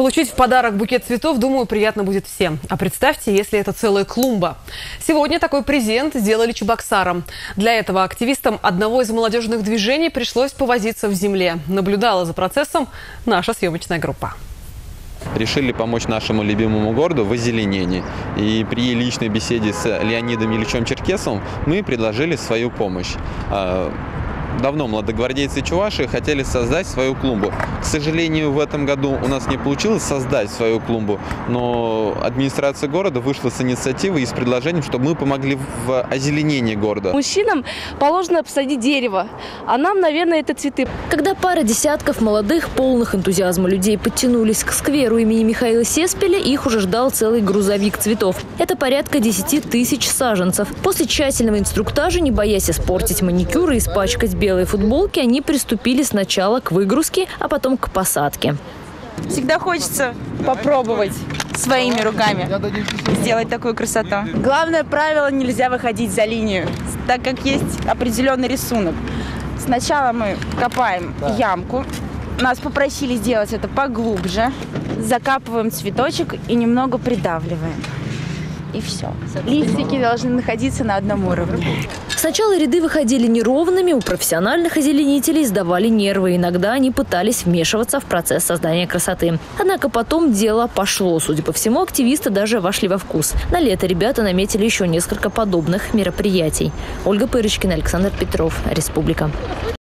Получить в подарок букет цветов, думаю, приятно будет всем. А представьте, если это целая клумба. Сегодня такой презент сделали Чебоксарам. Для этого активистам одного из молодежных движений пришлось повозиться в земле. Наблюдала за процессом наша съемочная группа решили помочь нашему любимому городу в озеленении. И при личной беседе с Леонидом Ильичем Черкесовым мы предложили свою помощь. Давно молодогвардейцы Чуваши хотели создать свою клумбу. К сожалению, в этом году у нас не получилось создать свою клумбу, но администрация города вышла с инициативой и с предложением, чтобы мы помогли в озеленении города. Мужчинам положено посадить дерево, а нам, наверное, это цветы. Когда пара десятков молодых, полных энтузиазма людей подтянулись к скверу имени Михаила Сеспеля, их уже ждал целый грузовик цветов. Это порядка 10 тысяч саженцев. После тщательного инструктажа, не боясь испортить маникюр и испачкать белые футболки, они приступили сначала к выгрузке, а потом к посадке. Всегда хочется попробовать своими руками сделать такую красоту. Главное правило – нельзя выходить за линию, так как есть определенный рисунок. Сначала мы копаем ямку, нас попросили сделать это поглубже, закапываем цветочек и немного придавливаем. И все. Листики должны находиться на одном уровне. Сначала ряды выходили неровными, у профессиональных озеленителей сдавали нервы. Иногда они пытались вмешиваться в процесс создания красоты. Однако потом дело пошло. Судя по всему, активисты даже вошли во вкус. На лето ребята наметили еще несколько подобных мероприятий. Ольга Пырочкина, Александр Петров, Республика.